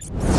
you